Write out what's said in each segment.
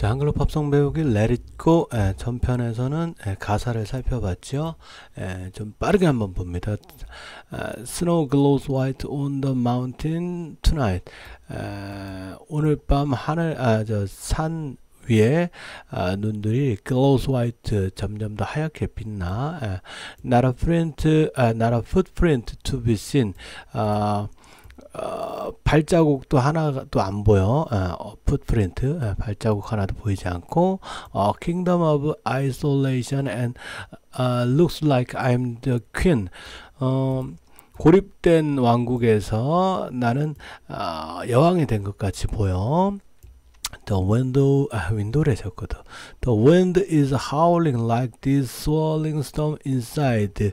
자, 한글로 팝송 배우기 Let It Go 예, 전편에서는 예, 가사를 살펴봤죠. 예, 좀 빠르게 한번 봅니다. 아, Snow glows white on the mountain tonight. 에, 오늘 밤 하늘 아 저 산 위에 아, 눈들이 glows white 점점 더 하얗게 빛나. 에, not a print, 아, not a footprint to be seen. 아, 어, 발자국도 하나도 안 보여. 어, 풋프린트 어, 발자국 하나도 보이지 않고 어, Kingdom of Isolation and uh, looks like I'm the queen. 어, 고립된 왕국에서 나는 어, 여왕이 된 것 같이 보여. The window, 아, 윈도우에 적거든. The wind is howling like this swirling storm inside.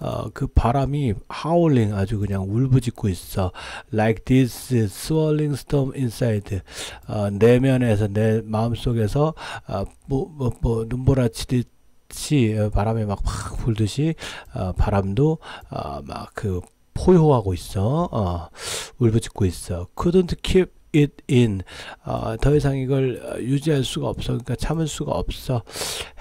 어, 그 바람이 howling 아주 그냥 울부짖고 있어. Like this swirling storm inside. 어, 내면에서 내 마음 속에서 어, 뭐, 뭐, 뭐 눈보라치듯이 어, 바람에 막 팍 불듯이 어, 바람도 어, 막그 포효하고 있어. 어, 울부짖고 있어. Couldn't keep it in. 어, 더 이상 이걸 어, 유지할 수가 없어. 그러니까 참을 수가 없어.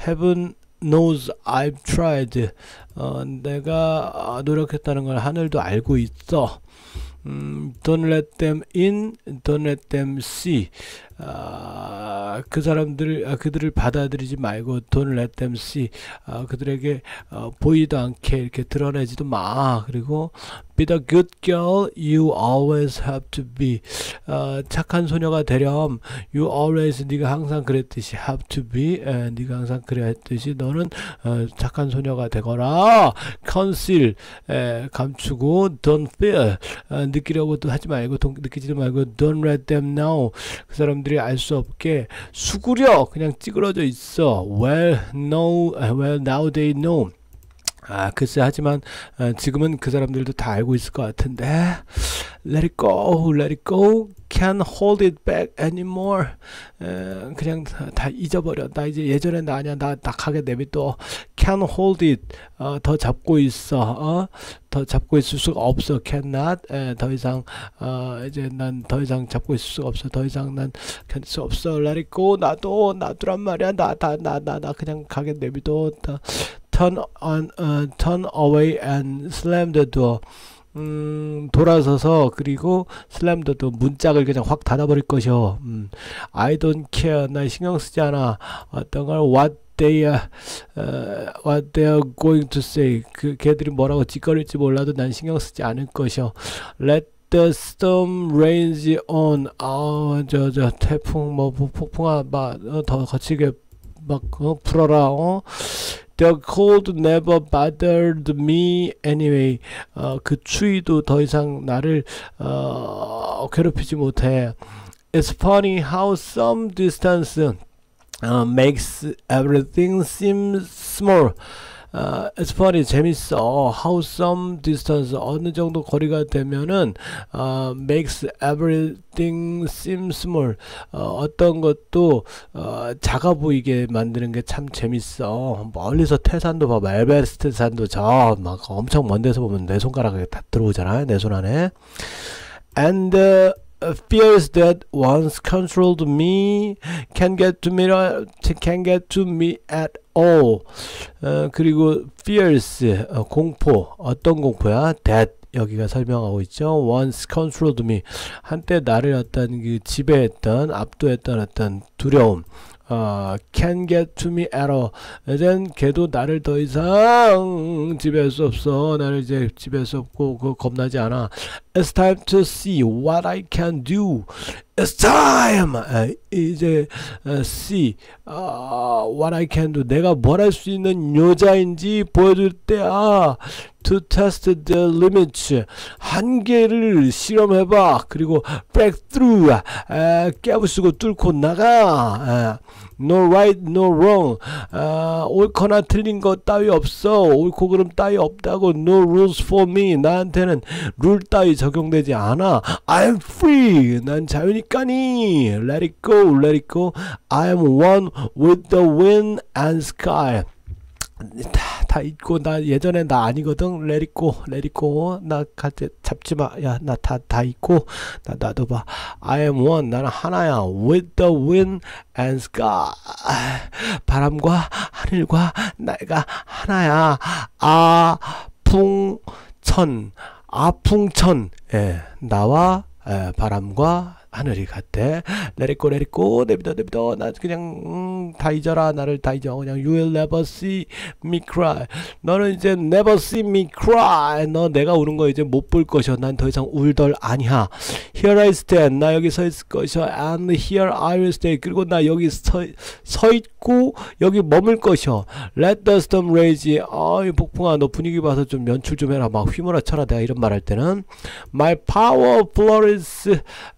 Heaven knows I've tried. 어, 내가 노력했다는 걸 하늘도 알고 있어. 음, don't let them in, don't let them see. 아, 그 사람들, 아, 그들을 받아들이지 말고 let them see. 아, 그들에게 어, 보이도 않게 이렇게 드러내지도 마. 그리고 be the good girl you always have to be. 어, 착한 소녀가 되렴. you always 네가 항상 그랬듯이 have to be. 에, 네가 항상 그래 했듯이 너는 어, 착한 소녀가 되거라. conceal 에, 감추고 don't feel 어, 느끼려고도 하지 말고 동, 느끼지 말고 don't let them know. 그 사람 들이 알 수 없게 수구려 그냥 찌그러져 있어. well know well now they know. 아, 글쎄, 하지만, 어, 지금은 그 사람들도 다 알고 있을 것 같은데, let it go, let it go, can't hold it back anymore. 에, 그냥 다, 다 잊어버려. 나 이제 예전에 나 아니야. 나 낙하게 내비둬. can't hold it. 어, 더 잡고 있어. 어? 더 잡고 있을 수가 없어. cannot. 에, 더 이상, 어, 이제 난 더 이상 잡고 있을 수가 없어. 더 이상 난 견딜 수 없어. let it go. 나도, 나도란 말이야. 나, 나, 나, 나, 나 그냥 가게 내비둬. 다, turn on, uh, turn away and slam the door. 음, 돌아서서 그리고 슬램 더도 문짝을 그냥 확 닫아버릴 것이요. 음, I don't care. 나 신경 쓰지 않아. 어떤 걸 what they are, uh, what they are going to say. 그 걔들이 뭐라고 짓거릴지 몰라도 난 신경 쓰지 않을 것이요. Let the storm rage on. 아, 저, 저, 태풍, 뭐, 폭풍아, 막, 어, 더 거치게 막, 어, 불어라, 어. The cold never bothered me anyway. 어, 그 추위도 더 이상 나를 어, 괴롭히지 못해. It's funny how some distance uh, makes everything seem small. 어, it's funny 재밌어 how some distance 어느 정도 거리가 되면은 어, makes everything seem small. 어, 어떤 것도 어, 작아 보이게 만드는 게 참 재밌어. 멀리서 태산도 봐봐. 에베레스트 산도 저 막 엄청 먼 데서 보면 내 손가락에 다 들어오잖아 내 손 안에. And uh, fears that once controlled me can get to me can get to me at all. 어, 그리고 fears 어, 공포 어떤 공포야? that 여기가 설명하고 있죠. once controlled me 한때 나를 어떤 그 지배했던 압도했던 어떤 두려움 어, can get to me at all. 이젠 걔도 나를 더 이상 지배할 수 없어. 나를 이제 지배할 수 없고 그 겁나지 않아. It's time to see what I can do. It's time. 아, 이제 어, see 어, what I can do. 내가 뭘 할 수 있는 여자인지 보여줄 때야. To test the limits. 한계를 실험해봐. 그리고 break through. 아, 깨부수고 뚫고 나가. 아, no right, no wrong. 아, 옳거나 틀린 것 따위 없어. 옳고 그름 따위 없다고. No rules for me. 나한테는 룰 따위 적용되지 않아. I'm free. 난 자유니까니. Let it go, let it go. I am one with the wind and sky. 다, 다 잊고 나 예전에 나 아니거든. Let it go let it go. 나갈 때 잡지 마 야 나 다 다 잊고 나 나도 봐. I am one. 나는 하나야. With the wind and sky. 바람과 하늘과 내가 하나야. 아풍천. 아풍천. 예 나와 예, 바람과 하늘이 같대. 내리고 내리고 내비둬 내비둬. 나 그냥 음, 다 잊어라. 나를 다 잊어. 그냥 you will never see me cry. 너는 이제 never see me cry. 너 내가 우는 거 이제 못 볼 것이야. 난 더 이상 울덜 아니야. Here I stand. 나 여기 서 있을 것이야. And here I will stay. 그리고 나 여기 서, 서 있고 여기 머물 것이야 let the storm rage 아이 폭풍아 너 분위기 봐서 좀 연출 좀 해라 막 휘몰아 쳐라 내가 이런 말 할 때는 my power flows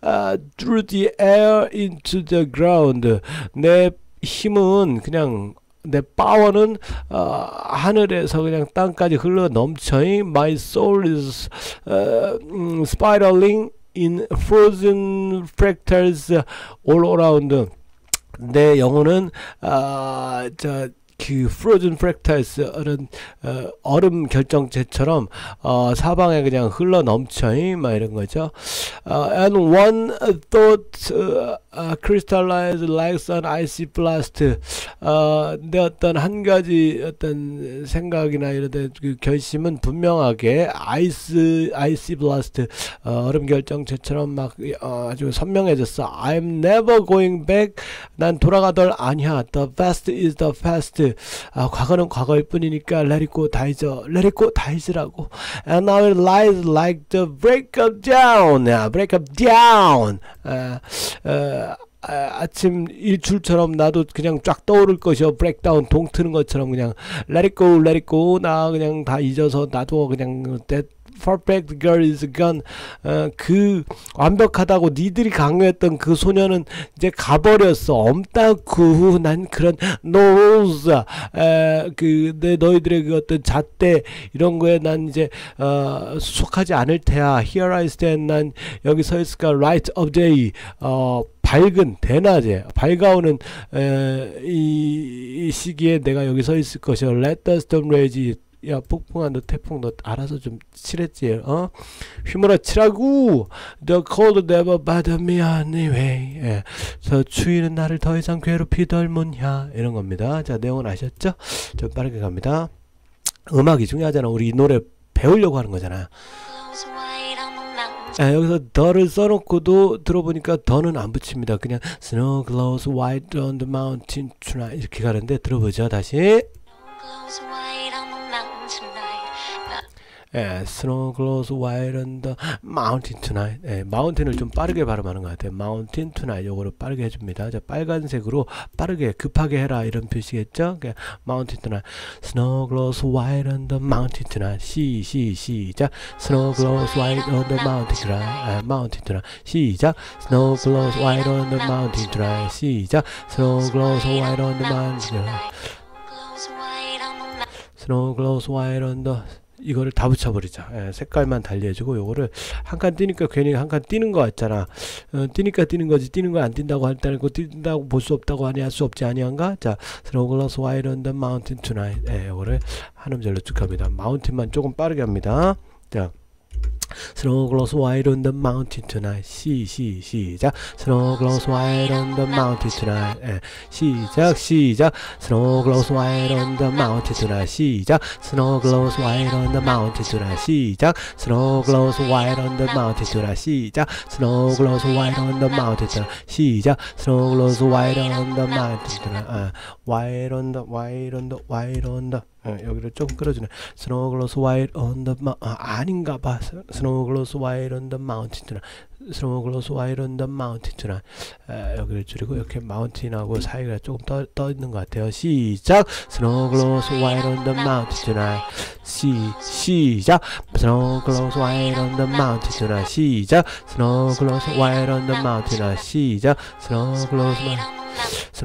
uh, through the air into the ground. 내 힘은 그냥 내 파워는 어, 하늘에서 그냥 땅까지 흘러 넘쳐. My soul is uh, spiraling in frozen fractals all around. 내 영혼은 아, 저, 그 frozen fractals 이런 어, 얼음 결정체처럼 어, 사방에 그냥 흘러 넘쳐 막 이런 거죠. 어, and one thought uh, uh, crystallized like an icy blast. 어, 내 어떤 한 가지 어떤 생각이나 이런 그 결심은 분명하게 아이스 아이시 블라스트 어, 얼음 결정체처럼 막 어, 아주 선명해졌어. I'm never going back. 난 돌아가덜 아니야. The past is the past. 아, 과거는 과거일 뿐이니까 let it go 다 잊어. let it go 다 잊으라고. And our lives like the break up down. 야, break up down. 아, 어, 아, 아 침 일출처럼 나도 그냥 쫙 떠오를 것이요. 브레이크다운 동 트는 것처럼 그냥 let it go let it go. 나 그냥 다 잊어서 나도 그냥 that perfect girl is gone. 어, 그 완벽하다고 니들이 강요했던 그 소녀는 이제 가버렸어. 엄따구 난 그런 knows 그내 너희들의 그 어떤 잣대 이런 거에 난 이제 어, 속하지 않을 테야. Here I stand. 난 여기 서 있을까? light of day. 어 밝은 대낮에 밝아오는 에, 이, 이 시기에 내가 여기 서 있을 것이야. Let the storm rage. 야 폭풍아 너 태풍 너 알아서 좀 칠했지 어 휘몰아 치라고 The cold never bother me anyway 예. 저 추위는 나를 더 이상 괴롭히덜 못냐 이런 겁니다 자 내용은 아셨죠 좀 빠르게 갑니다 음악이 중요하잖아 우리 이 노래 배우려고 하는 거잖아 아, 여기서 더를 써놓고도 들어보니까 더는 안 붙입니다. 그냥 Snow glows white on the mountain tonight 이렇게 가는데 들어보죠. 다시 예, Snow glows white on the mountain tonight. 예, 마운틴을 좀 빠르게 발음하는 것 같아요. mountain tonight. 요거를 빠르게 해줍니다. 자, 빨간색으로 빠르게 급하게 해라 이런 표시겠죠? 그러니까 mountain tonight. Snow glows white on the mountain tonight. 시, 시, 시작. Snow glows white on the mountain tonight. 아, mountain tonight. 시작. Snow glows white on the mountain tonight. 시작. Snow glows white on the mountain tonight. Snow glows white on the 이거를 다 붙여버리자. 예, 색깔만 달리해주고 요거를 한 칸 뛰니까 괜히 한 칸 뛰는 거 같잖아. 어, 뛰니까 뛰는 거지 뛰는 거 안 뛴다고 할 때는 거 뛴다고 볼 수 없다고 하니 할 수 없지 아니한가? 자, Snogless White on the Mountain Tonight. 예, 요거를 한 음절로 쭉 합니다. 마운틴만 조금 빠르게 합니다. 자. Snow glows white on the mountain tonight. 시, 시, 시작. Snow glows white on the mountain tonight. 예, 시작, 시작. Snow glows white on the mountain tonight. 시작. Snow glows white on the mountain tonight. 시작. Snow glows white on the mountain tonight. 시작. Snow glows white on the mountain tonight. 시작. Snow glows white on the mountain tonight. 아, white on the, white on the, white on the. 어, 여기를 좀 끌어주네. Snow glows white on the mountain. 아, 아닌가 봐. Mountain tonight. Snow glows white on the mountain tonight. 아, 여기를 줄이고 이렇게 마운틴하고 사이가 조금 떠, 떠 있는 것 같아요. 시작. White on the mountain tonight. 시, 시작. White on the mountain tonight. 시작. Snow glows white on the mountain tonight. 시작.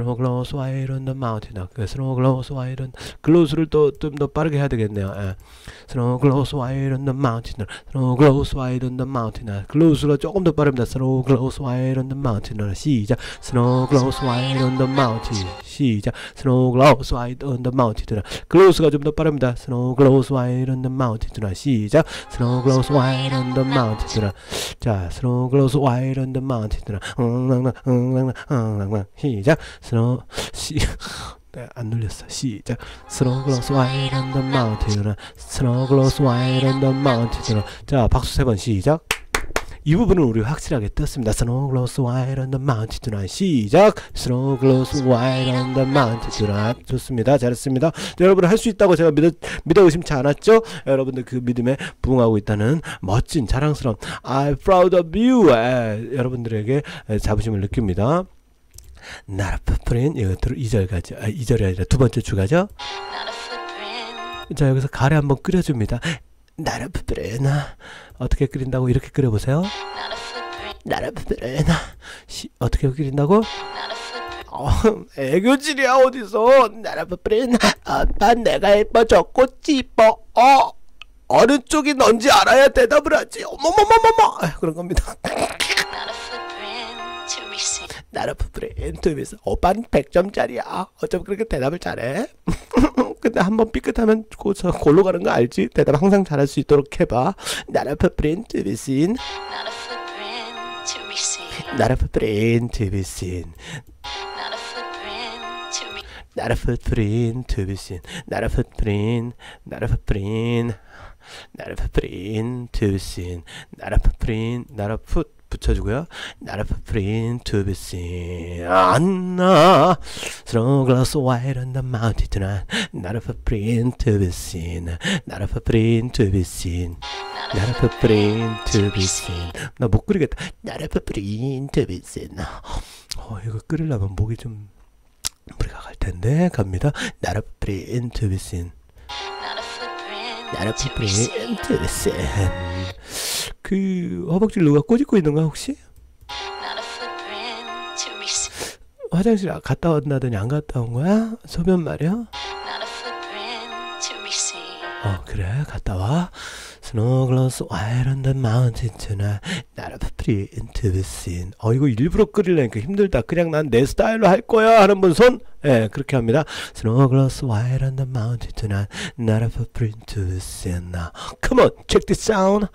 Glows white on the mountain. 그 Snow glows white on 글로스를 또 좀 더 빠르게 해야 되겠네요. 예. White on the mountain. Snow glows white on the mountain. 글로스가 조금 더 빠릅니다. Glows white on the mountain. 시작. Glows white on the mountain. 시작. White on the mountain tonight. glows가 좀 더 빠릅니다. White on the mountain tonight. 시작. White on the mountain tonight. 자, white on the mountain tonight. 응랑랑 응랑랑 응랑랑 시 작. Snow 시 네, 안 눌렸어. 시작. Tonight. Snow glows white on the mountain tonight. 자, 박수 세 번 시작. 이 부분은 우리 확실하게 떴습니다. Snow glows white on the mountain tonight. 시작. Snow glows white on the mountain tonight. 좋습니다. 잘했습니다. 여러분 할 수 있다고 제가 믿어 믿어 의심치 않았죠? 여러분들 그 믿음에 부응하고 있다는 멋진 자랑스러운 I'm proud of you. 에, 여러분들에게 에, 자부심을 느낍니다. 나라 푸프린 이것들을 2절 가죠. 아, 2절이 아니라 두 번째 주가죠. Not a footprint. 자 여기서 가래 한번 끓여줍니다. 나라 푸프린 어떻게 끓인다고 이렇게 끓여보세요. Not a footprint. 어떻게 끓인다고? Not a footprint. 어, 애교질이야 어디서 나라 푸프린 아빠 내가 예뻐졌고 찌뻐 어 어느 쪽이 넌지 알아야 대답을 하지 어머머머머머 아, 그런 겁니다. Seen. Not a footprint to be s- 오빠는 100점짜리야 어쩜 그렇게 대답을 잘해? 근데 한번 삐끗하면 고서 골로 가는 거 알지? 대답 항상 잘할 수 있도록 해봐 Not a footprint to be seen Not a footprint to be seen. Not a footprint to be. Not a footprint to be seen Not a footprint Not a footprint Not a footprint to be seen not a footprint not a foot 붙여주고요. not a footprint to be seen 안나. Snow glows white on the mountain. tonight 나라 푸프린 투비신 나라 푸프린 투비신 나라 푸프린 투비신 나. 못 끓이겠다. not a footprint to be seen 어 이거 끓이려면 목이 좀 우리가 갈 텐데 갑니다. not a footprint to be seen Not a footprint to be seen. 그 허벅지를 누가 꼬집고 있는가 혹시? 화장실 갔다 온다더니 안 갔다 온 거야? 소변 말이야? 어 그래 갔다 와. Snow glows white on the mountain tonight. 나라 프린 투비신. 어 이거 일부러 끓이려니까 힘들다. 그냥 난 내 스타일로 할 거야 하는 분 손. 예 그렇게 합니다. Snow glows white on the mountain tonight. 나라 프린 투비신. Come on, check this sound.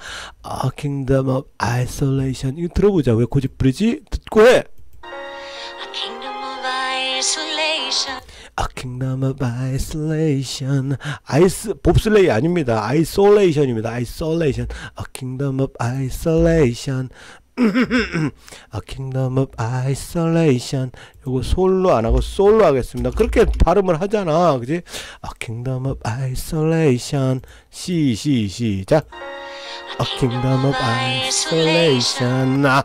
A kingdom of isolation. 이거 들어보자. 왜 고집 부리지? 듣고 해. A kingdom. A kingdom of isolation. 아이스 봅슬레이 아닙니다. isolation입니다. isolation. A kingdom of isolation. A kingdom of isolation. 요거 솔로 안 하고 솔로 하겠습니다. 그렇게 발음을 하잖아. 그지? A kingdom of isolation. 시, 시, 시작. A kingdom of isolation. 아,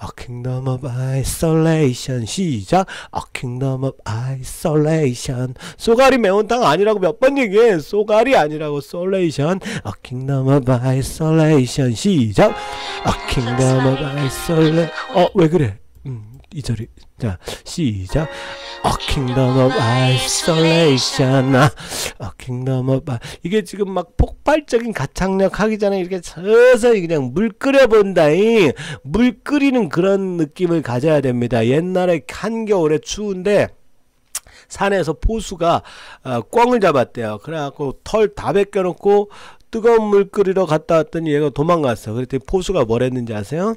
A kingdom of isolation. 시작. A kingdom of isolation. 쏘가리 매운탕 아니라고 몇 번 얘기해. 쏘가리 아니라고 solation. A kingdom of isolation. 시작. A kingdom of isolation. 어, 왜 그래? 음, 이 절이. 자, 시작. A kingdom of isolation. 아, A kingdom of 이게 지금 막 폭발적인 가창력 하기 전에 이렇게 서서히 그냥 물 끓여본다잉. 물 끓이는 그런 느낌을 가져야 됩니다. 옛날에 한겨울에 추운데 산에서 포수가 어, 꿩을 잡았대요. 그래갖고 털 다 벗겨놓고 뜨거운 물 끓이러 갔다 왔더니 얘가 도망갔어. 그랬더니 포수가 뭘 했는지 아세요?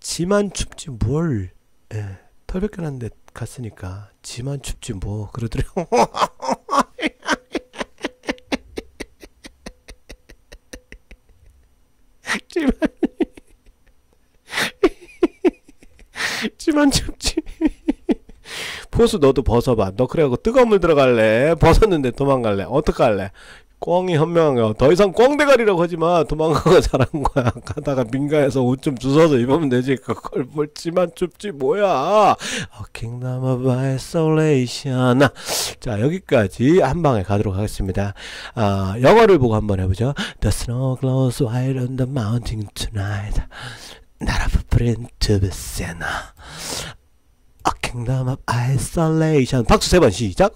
지만 춥지 뭘. 예, 털 벗겨놨는데 갔으니까 지만 춥지 뭐 그러더래요. 지만 지만 춥지. 포수 너도 벗어봐. 너 그래갖고 뜨거운 물 들어갈래? 벗었는데 도망갈래? 어떡할래? 꿩이 현명한 거. 더 이상 꿩대가리라고 하지 마. 도망가고 잘한 거야. 가다가 민가에서 옷 좀 주워서 입으면 되지. 그걸 뭘지만 춥지 뭐야. Kingdom of isolation. 자, 여기까지 한 방에 가도록 하겠습니다. 아, 영어를 보고 한번 해보죠. The snow glows white on the mountain tonight. Not a footprint be seen. A kingdom of isolation. 박수 세 번 시작.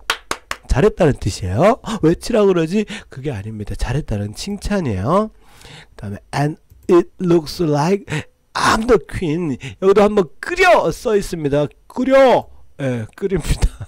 잘했다는 뜻이에요. 외치라고 그러지? 그게 아닙니다. 잘했다는 칭찬이에요. 그 다음에 and it looks like I'm the queen. 여기도 한번 끓여 써 있습니다. 끓여. 예, 끓입니다.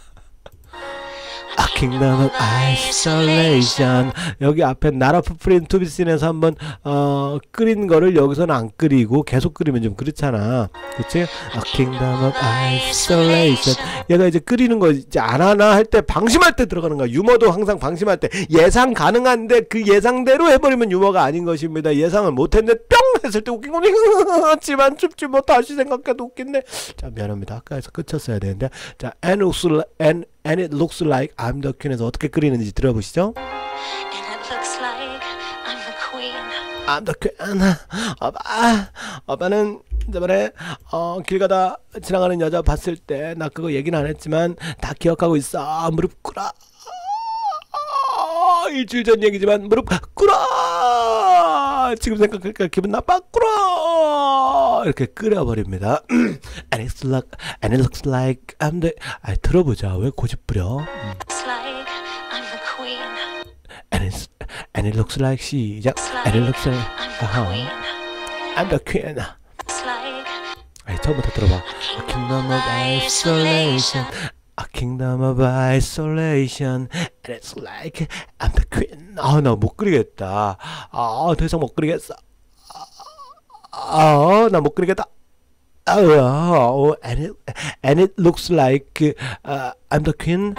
Kingdom of Isolation. 여기 앞에 나라 푸프린 투비신에서 한번 어, 끓인 거를 여기서는 안 끓이고 계속 끓이면 좀 그렇잖아. 그치? A Kingdom of Isolation. 얘가 이제 끓이는 거 이제 안 하나 할 때 방심할 때 들어가는 거야. 유머도 항상 방심할 때. 예상 가능한데 그 예상대로 해버리면 유머가 아닌 것입니다. 예상을 못했는데 뿅! 했을 때 웃긴 거니 하지만 춥지 뭐 다시 생각해도 웃긴데. 자 미안합니다. 아까에서 끝쳤어야 되는데. 자 like, and, it looks like I'm the queen에서 어떻게 끓이는지 들어보시죠. And it looks like I'm the queen. I'm the queen. 아빠 아빠는 저번에 어, 길 가다 지나가는 여자 봤을 때 나 그거 얘기는 안 했지만 다 기억하고 있어. 무릎 꿇어. 일주일 전 얘기지만 무릎 꿇어. 지금 생각하니까 기분 나빠. 꿇어 이렇게 끓여버립니다 and it's like and it looks like I'm the 아 들어보자 왜 고집 부려 음. Looks like I'm the queen. and it's and it looks like 시작 like and it looks like I'm the queen. I'm the queen Looks like 아니 처음부터 들어봐 A kingdom of isolation A kingdom of isolation And it's like I'm the queen 아나 못 그리겠다 아더 이상 못 그리겠어 oh na mukrigata oh, oh and it and it looks like uh, i'm the queen.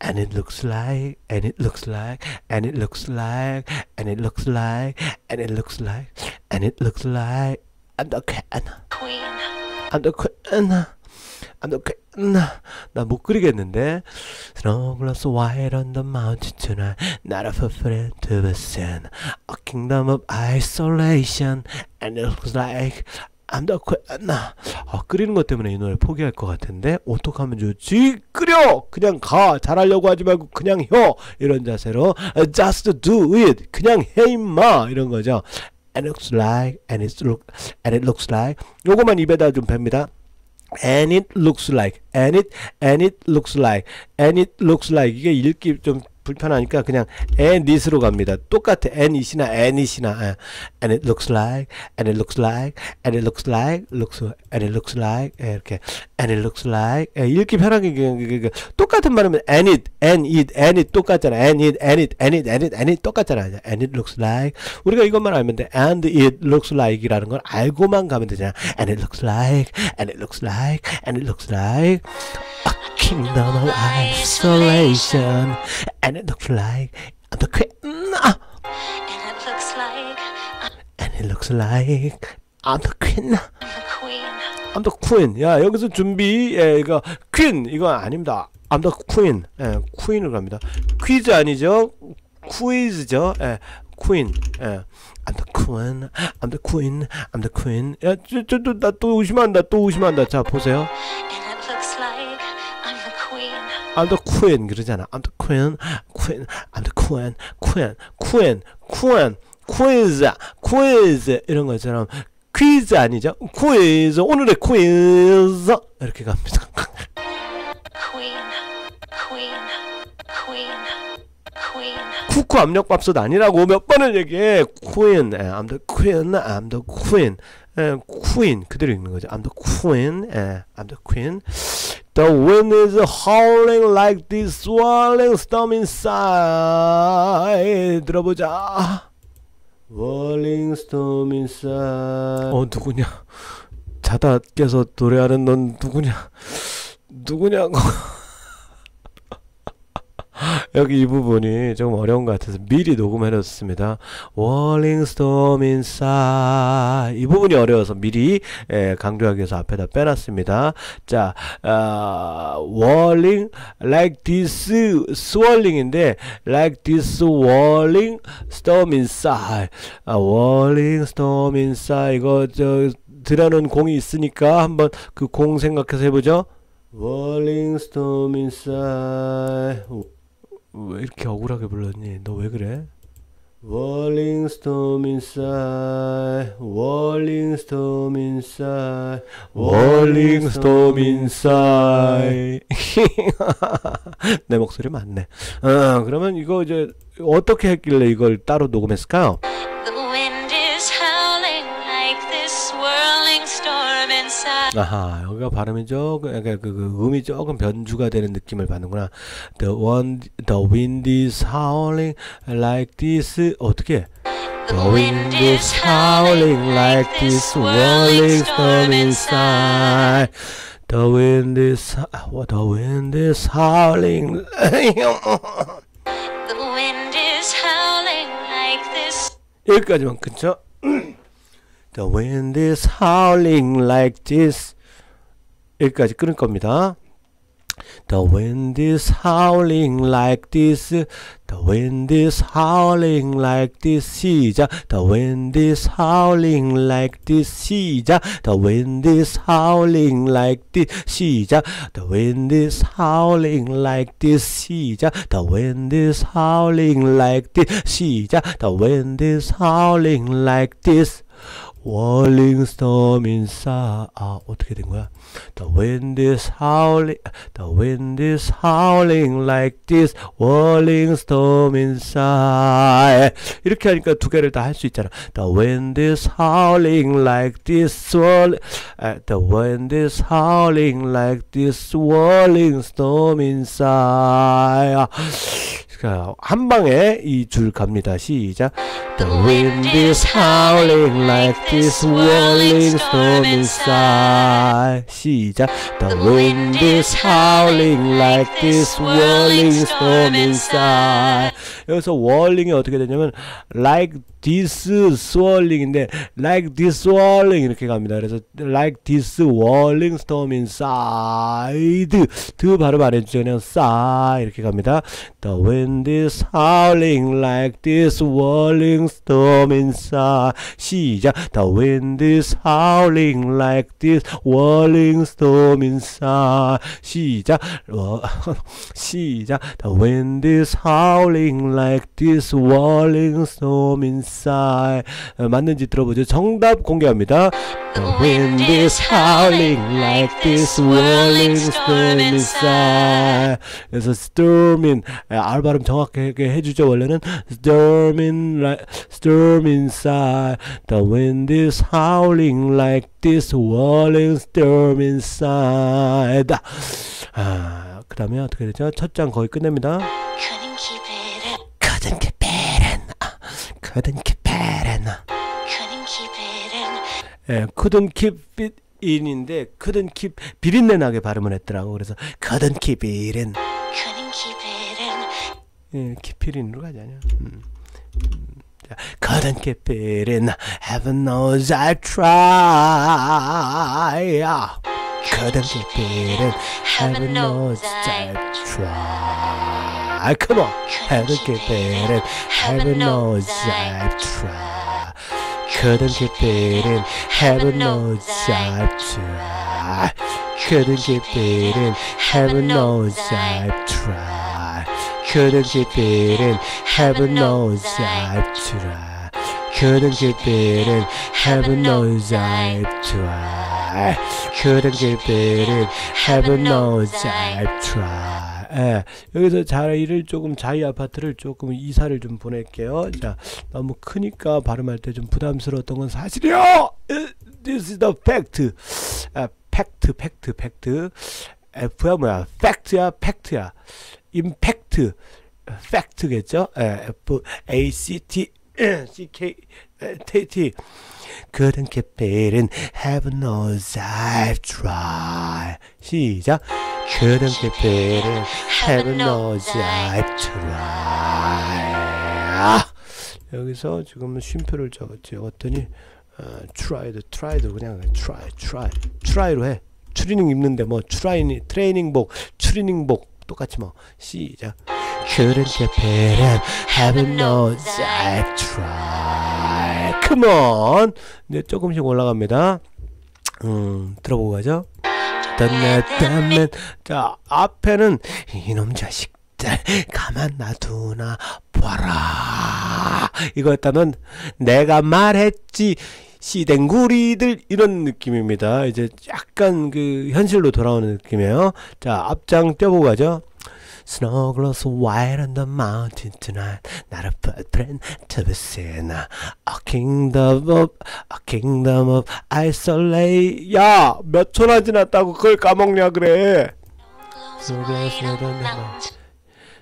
and it looks like and it looks like and it looks like and it looks like and it looks like and it looks like I'm the queen I'm the queen I'm the queen. 나 못 그리겠는데 Snow white on the mountain tonight Not a footprint to be seen A kingdom of isolation And it looks like I'm the queen 아, 끓이는 것 때문에 이 노래 포기할 것 같은데 어떡하면 좋지? 끓여! 그냥 가! 잘하려고 하지 말고 그냥 혀! 이런 자세로 Just do it! 그냥 해 임마! 이런 거죠 And it looks like and it look and it looks like 요거만 입에다 좀 뱉습니다 and it looks like and it and it looks like and it looks like 이게 읽기 좀 불편하니까 그냥 and it으로 갑니다. 똑같아. and it이나 and it이나 예. and it looks like and it looks like and it looks like looks and it looks like 예, 이렇게 and it looks like 예, 읽기 편하게 그- 그- 그- 그 똑같은 말이면 and it and it and it 똑같잖아. and it and it and it and it and it 똑같잖아. and it looks like 우리가 이것만 알면 돼. and it looks like이라는 걸 알고만 가면 되잖아. and it looks like and it looks like and it looks like a kingdom of isolation and it looks like the queen ah, And it looks like and it looks like I'm the queen I'm the queen. I'm the queen 야 여기서 준비 예 이거 queen 이거 아닙니다 I'm the queen 예 queen으로 갑니다 퀴즈 아니죠 퀴즈죠 예 queen 예 I'm the queen I'm the queen I'm the queen 야저저나또 의심한다 또 의심한다 자 보세요 I'm the queen 그러잖아. I'm the queen, queen, I'm the queen, queen, queen, queen, quiz, quiz 이런 것처럼 퀴즈 아니죠? quiz 오늘의 quiz 이렇게 갑니다. Queen. Queen. Queen. Queen. 쿠쿠 압력밥솥 아니라고 몇 번을 얘기해. queen, 예, I'm the queen, I'm the queen, 예, queen 그대로 읽는 거죠. I'm the queen, 예, I'm the queen. The wind is howling like this swirling storm inside. 들어보자. Whirling storm inside. 어 누구냐? 자다 깨서 노래하는 넌 누구냐? 누구냐고. 여기 이 부분이 조금 어려운 것 같아서 미리 녹음해 놨습니다. Whirling storm inside 이 부분이 어려워서 미리 예, 강조하기 위해서 앞에다 빼놨습니다. 자, 아, whirling like this swirling인데 like this whirling storm inside 아, whirling storm inside 이거 저 들어놓은 공이 있으니까 한번 그 공 생각해서 해보죠. Whirling storm inside 왜 이렇게 억울하게 불렀니? 너 왜 그래? Whirling storm inside, whirling storm inside, whirling storm inside. 내 목소리 맞네. 어, 그러면 이거 이제 어떻게 했길래 이걸 따로 녹음했을까요? 아하, 여기가 발음이 조금, 약간 그, 그 음이 조금 변주가 되는 느낌을 받는구나. The one, the wind is howling like this. 어떻게? The wind is howling like this whirling storm inside. The wind is, what the wind is howling. The wind is howling like this. 여기까지만 그쵸? The wind is howling like this. 여기까지 끊을 겁니다. The wind is howling like this. The wind is howling like this. 시작. The wind is howling like this. 시작. The wind is howling like this. 시작. The wind is howling like this. 시작. The wind is howling like this. 시작. The wind is howling like this. Whirling storm inside. 아, 어떻게 된 거야? The wind is howling. The wind is howling like this. Whirling storm inside. 이렇게 하니까 두 개를 다 할 수 있잖아. The wind is howling like this. Swirl. 아, the wind is howling like this. Whirling storm inside. 아, 자, 한 방에 이 줄 갑니다. 시작. The wind is howling like this whirling storm inside. 시작. The wind is howling like this whirling storm inside. 여기서 whirling이 어떻게 되냐면 like this swirling인데 like this swirling 이렇게 갑니다. 그래서 like this whirling storm inside 드 발음 안 해주죠. 그냥 싸 이렇게 갑니다. The wind is howling like this whirling storm inside. 시작. The wind is howling like this whirling storm inside. 시작. 어, 시작. The wind is howling like this whirling storm inside. 어, 맞는지 들어보죠. 정답 공개합니다. The wind is howling like this whirling storm inside. 그래서 storming 알 발음 정확하게 해주죠. 원래는 storming like storm inside. The wind is howling like this whirling storm inside. 아, 그 다음에 어떻게 되죠? 첫 장 거의 끝냅니다. Couldn't keep it in. Couldn't keep it in. 아, Couldn't keep it in. Couldn't keep it in. 예, couldn't keep it in인데 couldn't keep 비린내 나게 발음을 했더라고. 그래서 couldn't keep it in. Couldn't keep in. 예, in으로 가자냐. 음. 음, 자, couldn't keep it in. Heaven knows I try. Couldn't keep it in. Heaven knows I try. Come on. Couldn't keep it in. Heaven knows I try. Couldn't keep it in. Heaven knows I try. Couldn't keep it in. Heaven knows I try. Couldn't keep it in. Heaven knows I try. Couldn't keep it in. Heaven knows I try. Couldn't keep it in. Heaven knows I try. 예, 여기서 자리를 조금 자이 아파트를 조금 이사를 좀 보낼게요. 자, 너무 크니까 발음할 때 좀 부담스러웠던 건 사실이요. This is the fact. 아, fact, fact, fact. F야 뭐야? fact야, fact야. 임팩트, fact겠죠? 예, F A C T C K T T. Couldn't keep it in. Heaven knows I've tried. 시작. Couldn't keep it in. Heaven knows I've tried. 여기서 지금 쉼표를 적었, 적었더니 어, tried, tried 그냥 try, try, try로 해. 추리닝 입는데 뭐 트라이닝, 트레이닝복, 추리닝복 똑같이 뭐 시작. Couldn't keep it in. Heaven knows I've tried. Come on. 네, 조금씩 올라갑니다. 음, 들어보고 가죠. 딴딴딴 자 앞에는 이놈 자식들 가만 놔두나 봐라 이거였다면 내가 말했지 시댕구리들 이런 느낌입니다 이제 약간 그 현실로 돌아오는 느낌이에요 자 앞장 떼보고 가죠 Snow glows white on the mountain tonight. Not a footprint to be seen. A kingdom of, a kingdom of isolate. 야, 몇 초나 지났다고 그걸 까먹냐 그래. Glows white on the mountain.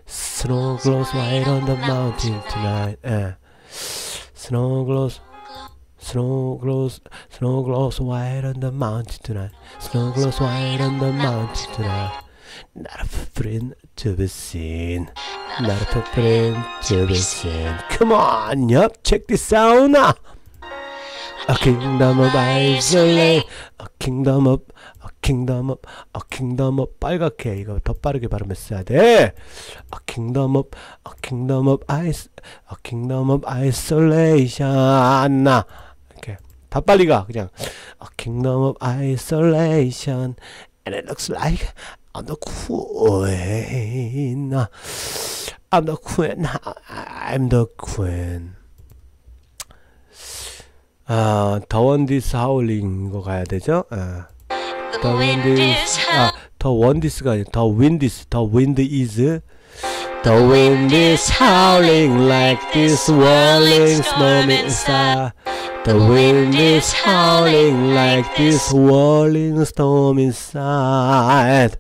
Snow glows white on the mountain tonight. 예. Snow glows. Snow glows, snow glows white on the mountain tonight. Snow glows white on the mountain tonight. Not a footprint to be seen. Not a footprint to be seen. Come on, yup, check this out now. A kingdom of isolate, a kingdom of, a kingdom of, a kingdom of 빨갛게 이거 더 빠르게 발음했어야 돼. A kingdom of, a kingdom of ice, a kingdom of isolation. 다 빨리 가 그냥. A kingdom of isolation, and it looks like I'm the queen. I'm the queen. I'm the queen. 아, 더 원디스 하울링 거 가야 되죠? 아, The 더 wind 원디스 is 아. 더 원디스가 아니라 더 윈디스, 더 윈드 이즈 The wind is howling like this whirling storm inside. The wind is howling like this whirling storm inside.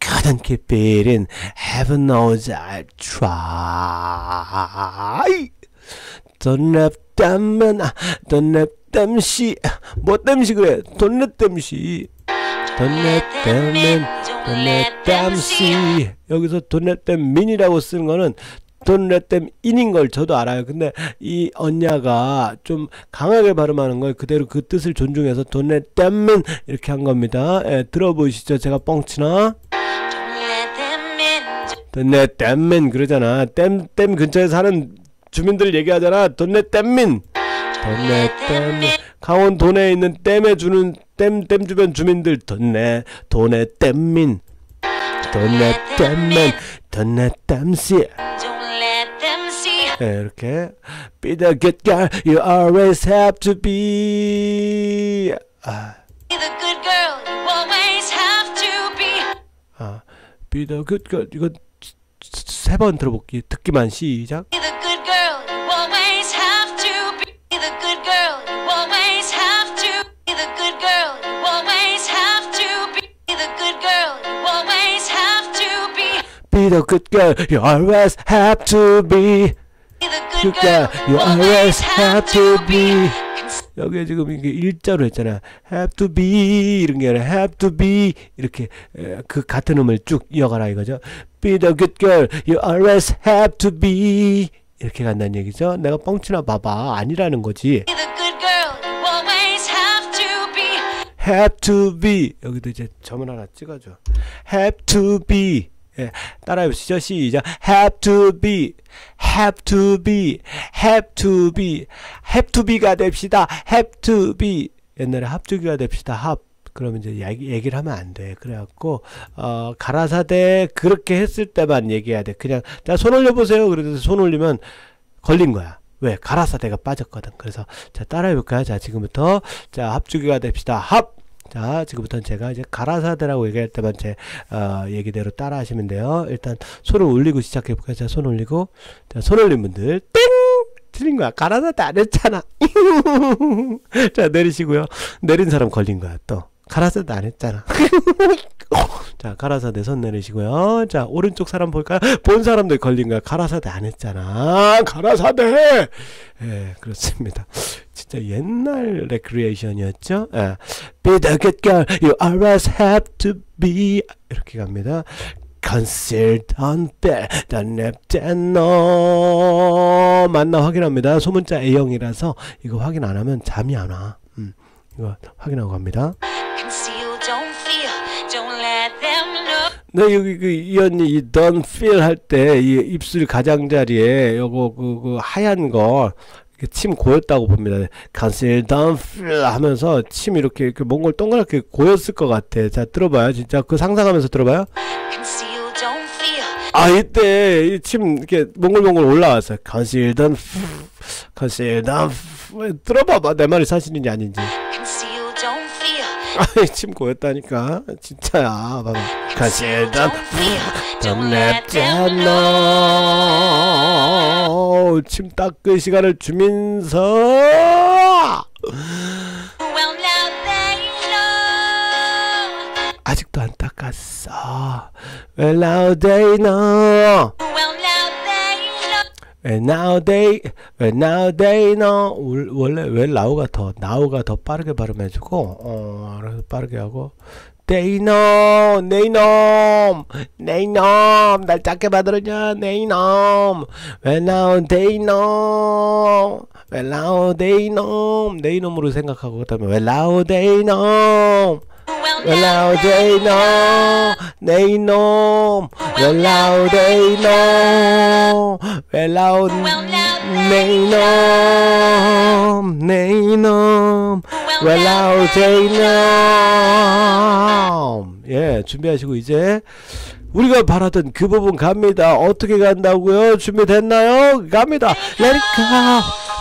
Couldn't keep it in. Heaven knows I've tried. Don't let them, don't let them see. 뭐 땜시 그래? Don't let them see. Don't let them in, don't let them see. 여기서 don't let them in이라고 쓰는 거는 let them in인 걸 저도 알아요. 근데 이 언냐가 좀 강하게 발음하는 걸 그대로 그 뜻을 존중해서 them in 이렇게 한 겁니다. 예, 들어보시죠. 제가 뻥치나? Them in 그러잖아. 댐, 댐 근처에 사는 주민들 얘기하잖아. don't let them in. 강원 도내에 있는 댐에 주는 댐, 댐 주변 주민들 let them in. Don't let them see. 이렇게 Be the good girl you always have to be. 아, Be the good girl you always have to be. 아, Be the good girl. 이거 세 번 들어볼게. 듣기만 시작. Be the good girl you always have to be. Be the good girl you always have to. Be the good girl you always have to be. Be the good girl you always have to be. Be the good girl you always have to be. Good girl you always have to be. 여기에 지금 이게 일자로 했잖아. have to be 이런 게 아니라 have to be 이렇게 에, 그 같은 음을 쭉 이어가라 이거죠. Be the good girl you always have to be 이렇게 간다는 얘기죠. 내가 뻥치나 봐봐 아니라는 거지. Have to be 여기도 이제 점을 하나 찍어줘. have to be 예, 따라해 보시죠. 시작. have to be, have to be, have to be, have to be가 됩시다. have to be. 옛날에 합주기가 됩시다. 합. 그러면 이제 얘기, 얘기 를 하면 안 돼. 그래갖고, 어, 가라사대 그렇게 했을 때만 얘기해야 돼. 그냥, 자, 손 올려보세요. 그래서 손 올리면 걸린 거야. 왜? 가라사대가 빠졌거든. 그래서, 자, 따라해볼까요? 자, 지금부터, 자, 합주기가 됩시다. 합! 자, 지금부터는 제가 이제 가라사대라고 얘기할 때만 제, 어, 얘기대로 따라 하시면 돼요. 일단, 손을 올리고 시작해 볼까요? 자, 손 올리고. 자, 손 올린 분들, 땡! 틀린 거야. 가라사대 안 했잖아. 자, 내리시고요. 내린 사람 걸린 거야, 또. 가라사대 안 했잖아. 자, 가라사대 손 내리시고요. 자, 오른쪽 사람 볼까요? 본 사람들 걸린 거야. 가라사대 안 했잖아. 가라사대! 예, 그렇습니다. 진짜 옛날 레크리에이션이었죠. 예. Be the good girl you always have to be. 이렇게 갑니다. Conceal, don't feel, don't let them know. 맞나 확인합니다. 소문자 A형이라서 이거 확인 안 하면 잠이 안 와. 음, 이거 확인하고 갑니다. Conceal, don't feel, don't let them know. 네, 여기 그 이 언니 이 don't feel 할 때 이 입술 가장자리에 요거 그, 그 하얀 거 이렇게 침 고였다고 봅니다. conceal don't feel 하면서 침 이렇게 이렇게 몽골 동그랗게 고였을 것 같아. 자, 들어봐요. 진짜 그 상상하면서 들어봐요. 아, 이때 이 침 이렇게 몽골몽골 올라왔어요. don't feel. 들어봐봐. 내 말이 사실인지 아닌지. 아이 침 고였다니까 진짜야 봐봐 don't don't let know 침 닦을 시간을 주면서 Well, now they know. 아직도 안 닦았어 Well now they know Well, now they know. Well now they know 울- 원래 well now가 더 now가 더 빠르게 발음해주고 어 알아서 빠르게 하고 They know, they know, they know. 날 작게 만들었냐? They know. Well now they know. Well now they know. they know으로 생각하고 그다음에 Well now they know. Well, Well now they know, they know. Well now they know. Well now they know, they know. Well now they know. 예, 준비하시고 이제 우리가 바라던 그 부분 갑니다. 어떻게 간다고요? 준비됐나요? 갑니다. Go,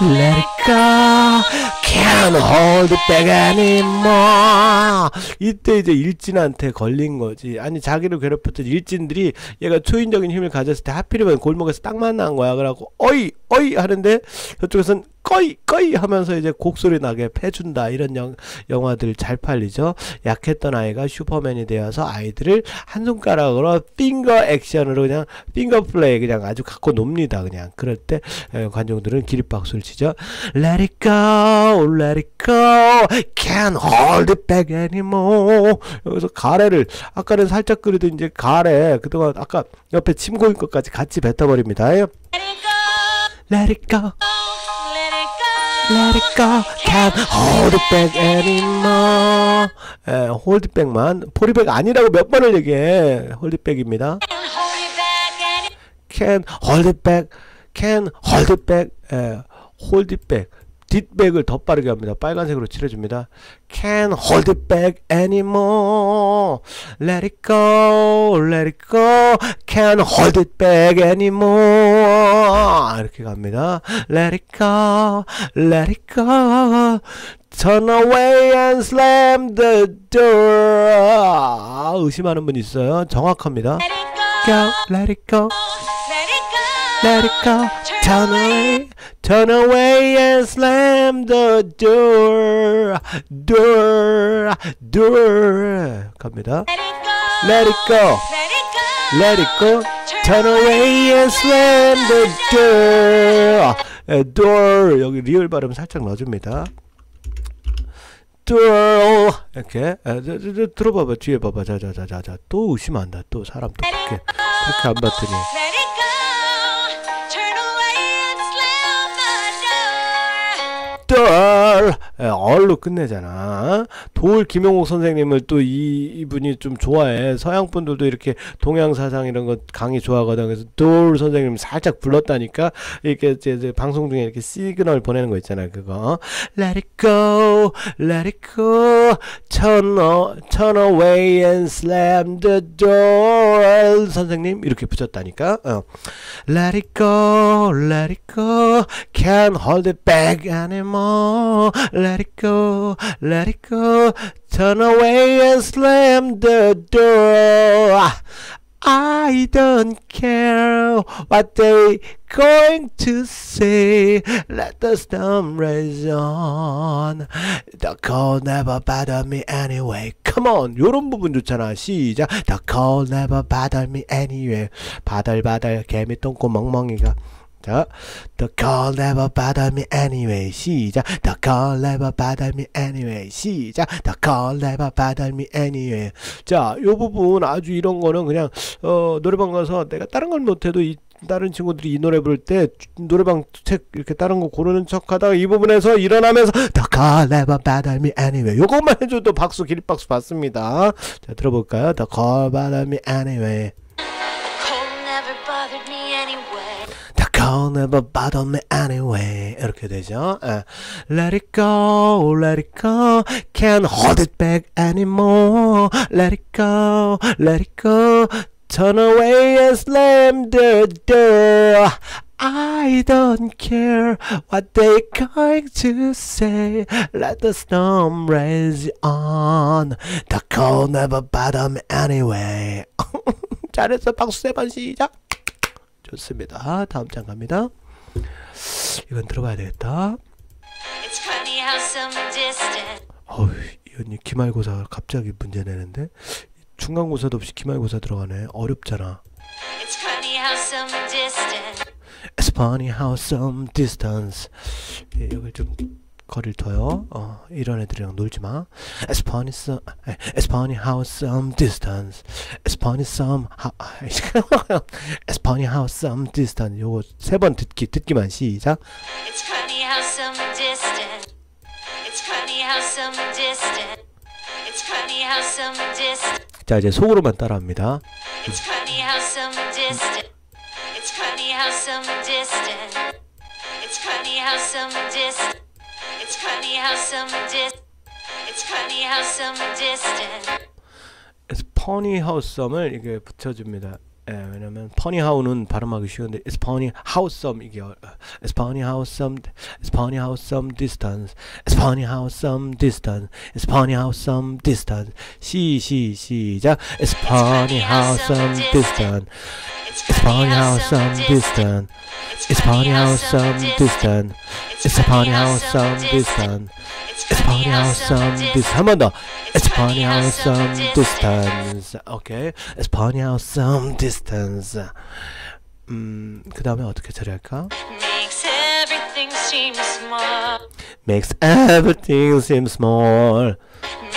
let it go. Can't hold it back anymore. 이때 이제 일진한테 걸린 거지. 아니 자기를 괴롭혔던 일진들이 얘가 초인적인 힘을 가졌을 때 하필이면 골목에서 딱 만난 거야. 그래갖고 어이 어이 하는데 저쪽에선 꺼이 꺼이 하면서 이제 곡소리 나게 패준다 이런 영, 영화들 잘 팔리죠. 약했던 아이가 슈퍼맨이 되어서 아이들을 한 손가락으로 핑거 액션으로 그냥 핑거 플레이 그냥 아주 갖고 놉니다. 그냥 그럴 때 에, 관중들은 기립박수를 치죠. Let it go, let it go, can't hold it back anymore. 여기서 가래를 아까는 살짝 그리던 이제 가래 그동안 아까 옆에 침 고인 것까지 같이 뱉어버립니다. Let it go. Let it go. Let it go. It can't hold it back anymore. 에, hold it back만 폴리백 아니라고 몇 번을 얘기해. hold it back입니다. Hold it back Can't hold it back, can't hold it back. 에, hold it back. 뒷백을 더 빠르게 합니다. 빨간색으로 칠해줍니다. Can't hold it back anymore. Let it go, let it go. Can't hold it back anymore. 이렇게 갑니다. Let it go, let it go. Turn away and slam the door. 아, 의심하는 분 있어요. 정확합니다. let it go. let it go. Let it go. Turn away. Turn away and slam the door. Door. Door. 갑니다. Let it go. Let it go. Turn away and slam the door. 에, door. 여기 리얼 발음 살짝 넣어줍니다. door. 이렇게. 들어봐봐. 뒤에 봐봐. 자, 자, 자, 자, 자. 또 의심한다. 또 사람 또 그렇게, 그렇게 안 봤더니. 돌 예, 얼로 끝내잖아. 돌 김용옥 선생님을 또 이 이분이 좀 좋아해. 서양 분들도 이렇게 동양 사상 이런 거 강의 좋아하거든. 그래서 돌 선생님 살짝 불렀다니까 이렇게 이제, 이제 방송 중에 이렇게 시그널 보내는 거 있잖아요. 그거 Let it go, let it go, turn, turn away and slam the door. 선생님 이렇게 붙였다니까. 어. Let it go, let it go, can't hold it back anymore. Let it go, let it go, turn away and slam the door. I don't care what they going to say. Let the storm rage on. The cold never bother me anyway. Come on, 요런 부분 좋잖아. 시작. The cold never bother me anyway. 바들바들 개미 똥꼬 멍멍이가. 자, the cold never bother me anyway. 시작. The cold never bother me anyway. 시작. The cold never bother me anyway. 자, 요 부분 아주 이런 거는 그냥 어 노래방 가서 내가 다른 걸 못해도 이 다른 친구들이 이 노래 부를 때 노래방 책 이렇게 다른 거 고르는 척하다가 이 부분에서 일어나면서 The cold never bother me anyway. 요것만 해줘도 박수 기립박수 받습니다. 자 들어볼까요? The cold bother me anyway. The cold never bothered me anyway. 이렇게 되죠. 예. Let it go, let it go. Can't hold it back anymore. Let it go, let it go. Turn away and slam the door. I don't care what they going to say. Let the storm rage on. The cold never bottom anyway. 잘했어. 박수 세 번 시작. 좋습니다. 다음 장 갑니다. 이건 들어봐야 되겠다. 어휴, 이 언니 기말고사 갑자기 문제 내는데 중간고사도 없이 기말고사 들어가네. 어렵잖아. It's funny how some distant It's funny how some distance. 예, 여기 좀 거리를 둬요. 어, 이런 애들이랑 놀지 마. It's funny some. 에, It's funny how some distance. It's funny some. How, It's funny how some distance. 요거 세 번 듣기 듣기만 시작. It's funny how some distant It's funny how some distant It's funny how some distant 자 이제 속으로만 따라합니다. It's funny how some distant It's funny how some distant It's funny how some distant It's funny how some dis It's funny how some distant It's funny how some을 이게 붙여줍니다. 예, 왜냐면 funny how는 발음하기 쉬운데 it's funny how some 이게 어, it's funny how some it's funny how some distance it's funny how some distance it's funny how some distance 시시 시작 it's funny how some distance it's funny how some distance it's funny how some distance it's funny how some distance It's funny how some distance 한번 더 It's funny how some distance 오케이 It's funny how some distance 음그 다음에 어떻게 처리할까? everything seem small. Makes everything seem small.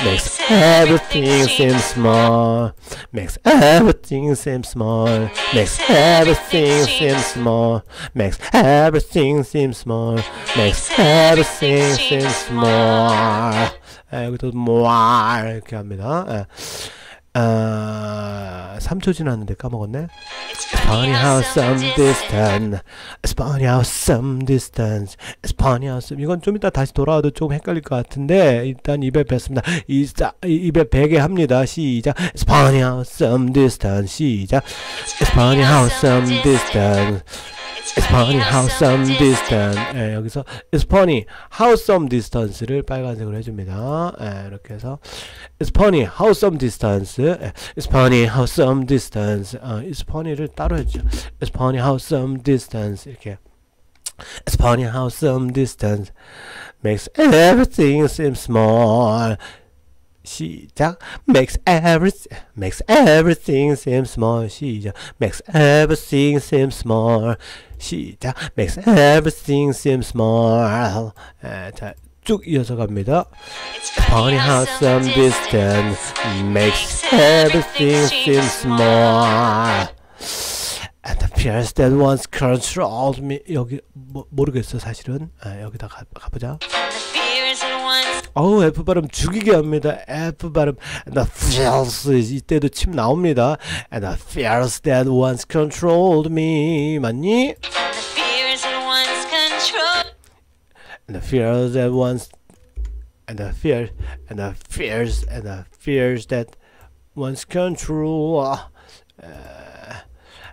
Makes everything seem small. Makes everything seem small. Makes everything seem small. Makes everything seem small. Makes everything seem small. Eh, tutto more. Cambi là. Eh. 아, 3초 지났는데 까먹었네 It's funny how some distance It's funny how some distance It's funny how some 이건 좀 이따 다시 돌아와도 좀 헷갈릴 것 같은데 일단 입에 뱉습니다 이, 자, 이- 입에 베게 합니다 시작 It's funny how some distance 시작 It's funny how some distance It's funny how some distance 예, 여기서 It's funny how some distance를 빨간색으로 해줍니다 예, 이렇게 해서 It's funny how some distance 예, It's funny how some distance 어, It's funny를 따로 해주죠 It's funny how some distance 이렇게 It's funny how some distance makes everything seem small 시작 makes every makes everything seem small 시작 makes everything seem small 시작 makes everything seem small 에, 자, 쭉 이어서 갑니다 funny how some distance makes everything seem small and the fears that once controlled me 여기 뭐, 모르겠어 사실은 아, 여기다 가, 가보자 어우 F 발음 죽이게 합니다. F 발음 and the fears 이때도 침 나옵니다. and the fears that once controlled me 맞니? the fears that once control and the fears that once and the fear and the fears and the fears that once control uh,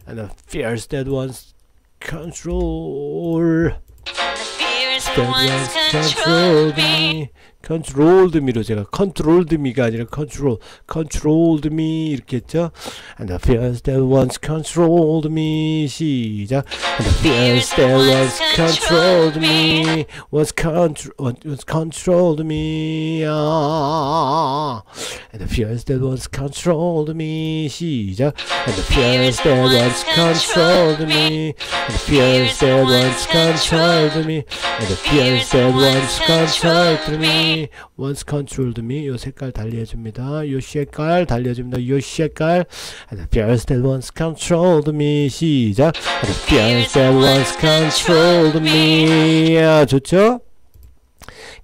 and the fears that once control. The fears that once controlled me controlled me로 제가 controlled me가 아니라 control controlled me 이렇게 했죠 and the fears that once controlled me 시작 and the fears that once controlled me was contr was controlled me ah. and the fears that once controlled me 시작 and the fears that once controlled me and the fears that once controlled me and the fears that once controlled me Once controlled me 요 색깔 달리해줍니다 요 색깔 달려줍니다 요 색깔 the fears that once controlled me 시작 the fears that once controlled me 아, 좋죠?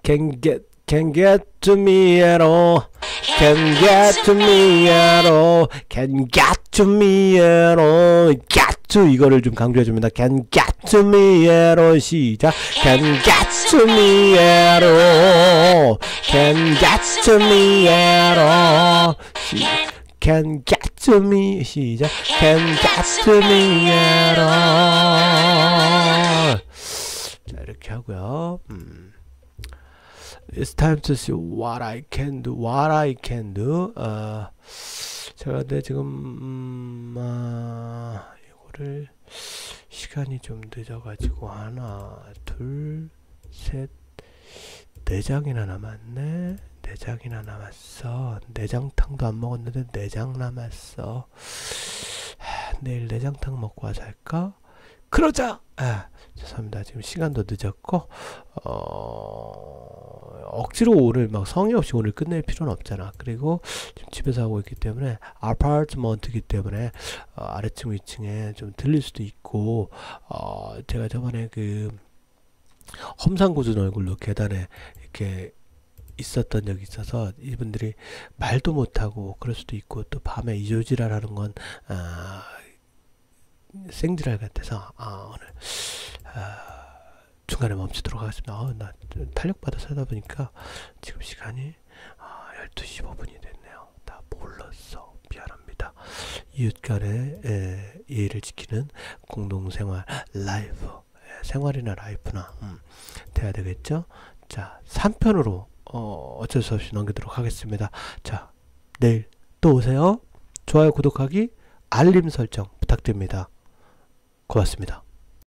can get can get to me at all can get to me at all can get to me at all get to 이거를 좀 강조해 줍니다 can get to me at all 시작 can get to me at all can get to me at all 시 can get to me 시작 can't get to me at all 자 이렇게 하고요 음. It's time to see what I can do what I can do 어, 제가 근데 지금 음, 아, 이거를 시간이 좀 늦어가지고 하나 둘 셋 네 장이나 남았네. 네 장이나 남았어. 내장탕도 안 먹었는데 네장 남았어. 하, 내일 내장탕 먹고 와서 할까? 그러자. 아, 죄송합니다. 지금 시간도 늦었고 어, 억지로 오늘 막 성의 없이 오늘 끝낼 필요는 없잖아. 그리고 지금 집에서 하고 있기 때문에 아파트먼트이기 때문에 어, 아래층 위층에 좀 들릴 수도 있고 어, 제가 저번에 그 험상궂은 얼굴로 계단에 이렇게 있었던 적이 있어서 이분들이 말도 못하고 그럴 수도 있고 또 밤에 이조지랄 하는 건 아, 생지랄 같아서 아, 오늘 아, 중간에 멈추도록 하겠습니다. 아, 나 탄력 받아서 하다 보니까 지금 시간이 아, 12시 15분이 됐네요. 다 몰랐어. 미안합니다. 이웃 간의 에, 예의를 지키는 공동생활 라이프 에, 생활이나 라이프나 음, 돼야 되겠죠? 자, 3편으로 어, 어쩔 수 없이 넘기도록 하겠습니다. 자, 내일 또 오세요. 좋아요, 구독하기, 알림 설정 부탁드립니다. 고맙습니다.